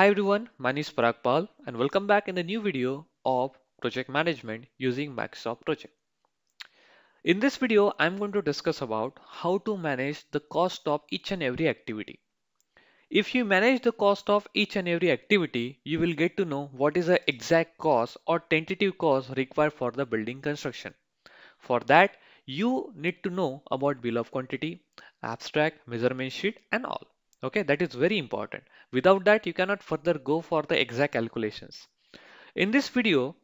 Hi everyone, my name is Parag Pal and welcome back in the new video of project management using Microsoft Project. In this video, I'm going to discuss about how to manage the cost of each and every activity. If you manage the cost of each and every activity, you will get to know what is the exact cost or tentative cost required for the building construction. For that, you need to know about bill of quantity, abstract, measurement sheet and all. Okay, that is very important. Without that, you cannot further go for the exact calculations. In this video,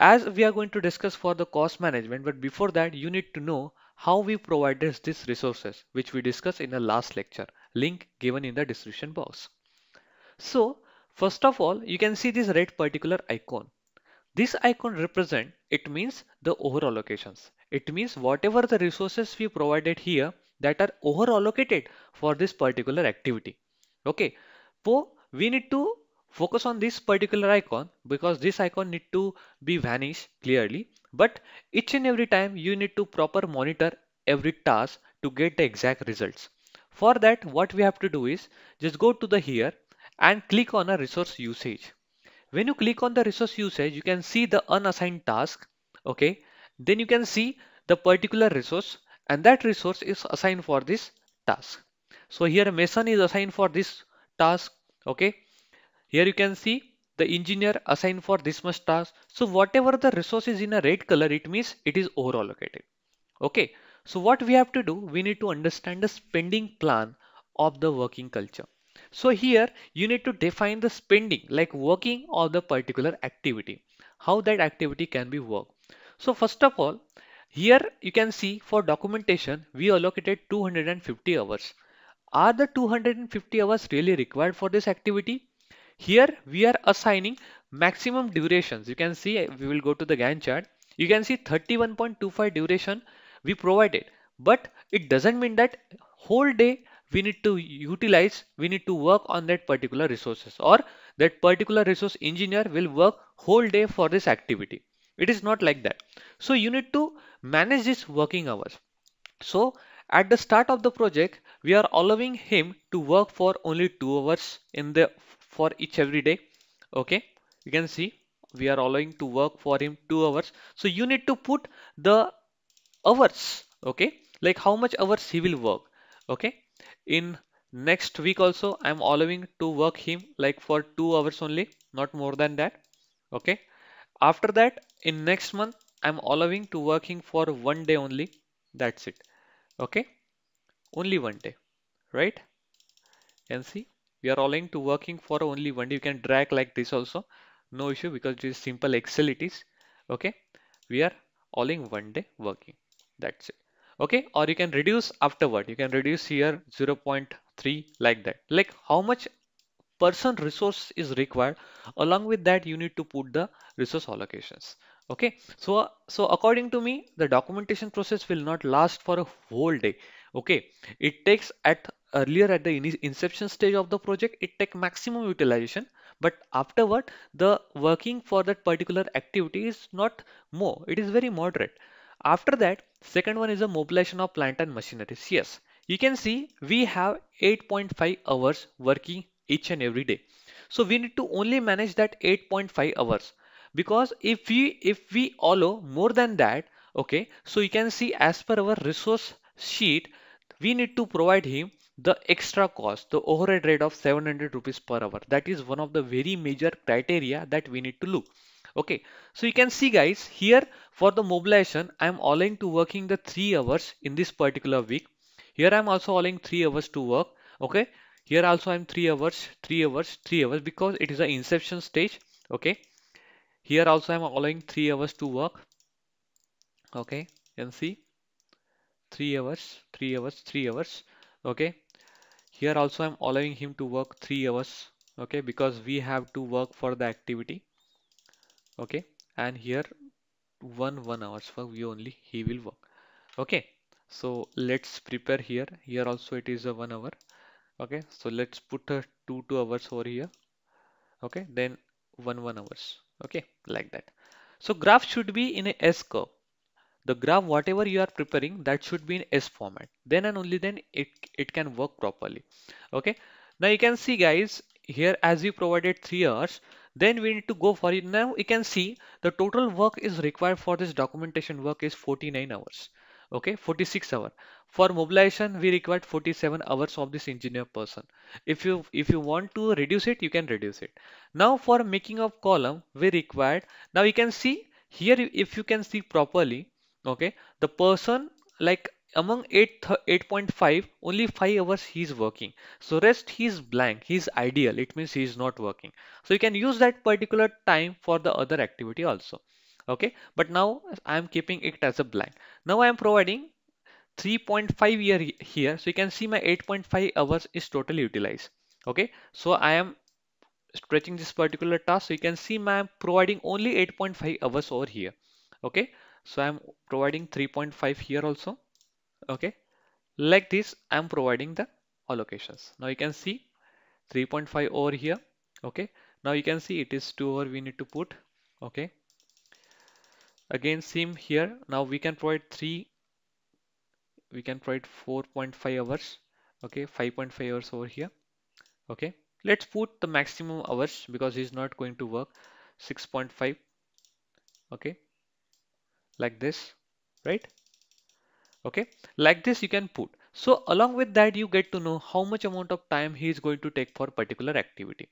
as we are going to discuss for the cost management, but before that, you need to know how we provided these resources, which we discussed in the last lecture, link given in the description box. So, first of all, you can see this red particular icon. This icon represent, it means the overall allocations. It means whatever the resources we provided here that are over allocated for this particular activity. Okay, so we need to focus on this particular icon because this icon need to be vanished clearly. But each and every time you need to proper monitor every task to get the exact results. For that, what we have to do is just go to the here and click on a resource usage. When you click on the resource usage, you can see the unassigned task. Okay. Then you can see the particular resource and that resource is assigned for this task. So here mason is assigned for this task. Okay. Here you can see the engineer assigned for this much task. So whatever the resource is in a red color, it means it is over allocated. Okay. So what we have to do, we need to understand the spending plan of the working culture. So here you need to define the spending like working of the particular activity, how that activity can be worked. So first of all, here you can see for documentation, we allocated 250 hours. Are the 250 hours really required for this activity? Here we are assigning maximum durations. You can see, we will go to the Gantt chart. You can see 31.25 duration we provided, but it doesn't mean that whole day we need to utilize, we need to work on that particular resources or that particular resource engineer will work whole day for this activity. It is not like that. So you need to manage this working hours. So at the start of the project, we are allowing him to work for only two hours in the for each every day. Okay, you can see we are allowing to work for him two hours. So you need to put the hours. Okay, like how much hours he will work. Okay, in next week also I'm allowing to work him like for two hours only not more than that okay after that in next month I'm allowing to working for one day only. That's it. Okay? Only one day. Right? And see we are allowing to working for only one day. You can drag like this also. No issue because this simple excel it is. Okay? We are allowing one day working. That's it. Okay? Or you can reduce afterward. You can reduce here 0.3 like that. Like how much person resource is required along with that you need to put the resource allocations. Okay? So so according to me the documentation process will not last for a whole day. Okay? It takes at earlier at the inception stage of the project it take maximum utilization but afterward the working for that particular activity is not more it is very moderate. After that, second one is a mobilization of plant and machineries. Yes, you can see we have 8.5 hours working each and every day. So we need to only manage that 8.5 hours because if we if we allow more than that, okay, so you can see as per our resource sheet, we need to provide him the extra cost, the overhead rate of 700 rupees per hour. That is one of the very major criteria that we need to look okay so you can see guys here for the mobilization i'm allowing to working the three hours in this particular week here i'm also allowing three hours to work okay here also i'm three hours three hours three hours because it is an inception stage okay? Here also i'm allowing three hours to work okay? You can see three hours three hours three hours okay? Here also i'm allowing him to work three hours okay? Because we have to work for the activity okay? And here one one hours for we only he will work okay? So let's prepare here. Here also it is a one hour okay so let's put a two two hours over here. Okay then one one hours. Okay like that. So graph should be in a s curve. The graph whatever you are preparing that should be in s format. Then and only then it it can work properly. Okay now you can see guys here as we provided three hours then we need to go for it. Now you can see the total work is required for this documentation work is 49 hours okay 46 hour. For mobilization we required 47 hours of this engineer person. If you if you want to reduce it you can reduce it. Now for making of column we required now you can see here if you can see properly okay the person like among 8 8.5 only 5 hours he is working. So rest he is blank he is ideal it means he is not working. So you can use that particular time for the other activity also okay? But now i'm keeping it as a blank. Now i am providing 3.5 year here. So you can see my 8.5 hours is totally utilized. Okay? So i am stretching this particular task. So you can see my I'm providing only 8.5 hours over here. Okay? So i'm providing 3.5 here also. Okay? Like this i'm providing the allocations. Now you can see 3.5 over here. Okay? Now you can see it is 2 over we need to put. Okay again same here. Now we can provide 3 we can provide 4.5 hours. Okay 5.5 hours over here. Okay let's put the maximum hours because he's not going to work. 6.5 okay like this right? Okay like this you can put. So along with that you get to know how much amount of time he is going to take for particular activity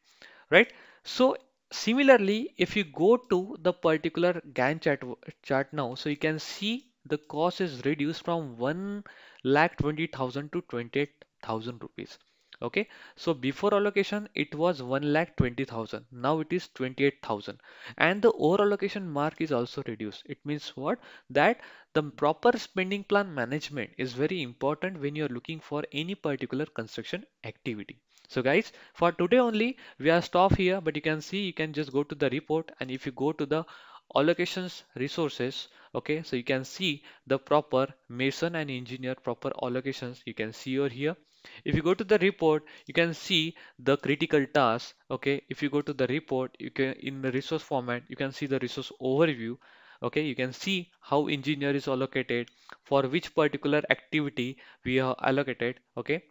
right? So similarly if you go to the particular Gantt chart, chart now so you can see the cost is reduced from 1 lakh 20,000 to 28,000 rupees. Okay? So before allocation it was 1 lakh 20,000 now it is 28,000 and the over allocation mark is also reduced. It means what? That the proper spending plan management is very important when you're looking for any particular construction activity so guys for today only we are stop here but you can see you can just go to the report. And if you go to the allocations resources okay so you can see the proper mason and engineer proper allocations you can see over here. If you go to the report you can see the critical task okay. If you go to the report you can in the resource format you can see the resource overview okay. You can see how engineer is allocated for which particular activity we are allocated okay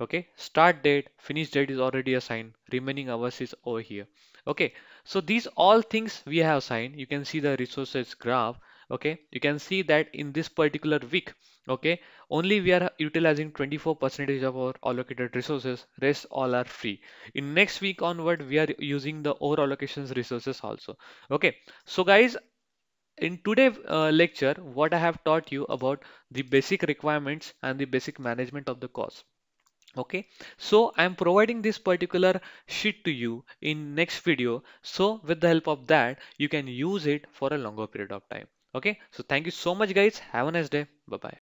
okay start date finish date is already assigned. Remaining hours is over here. Okay so these all things we have assigned you can see the resources graph. Okay you can see that in this particular week okay only we are utilizing 24 percentage of our allocated resources. Rest all are free. In next week onward we are using the over allocations resources also. Okay so guys in today's uh, lecture what i have taught you about the basic requirements and the basic management of the cost okay? So i'm providing this particular sheet to you in next video. So with the help of that you can use it for a longer period of time. Okay? So thank you so much guys. Have a nice day. Bye bye